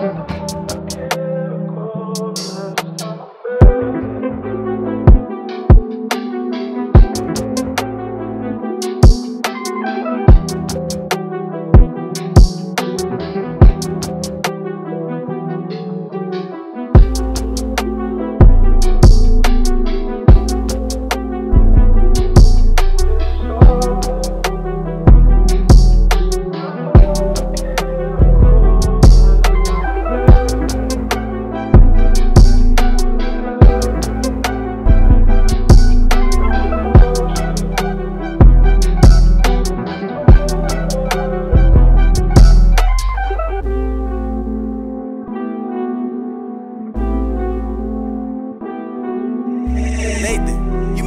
You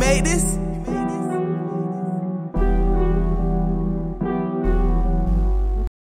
made this?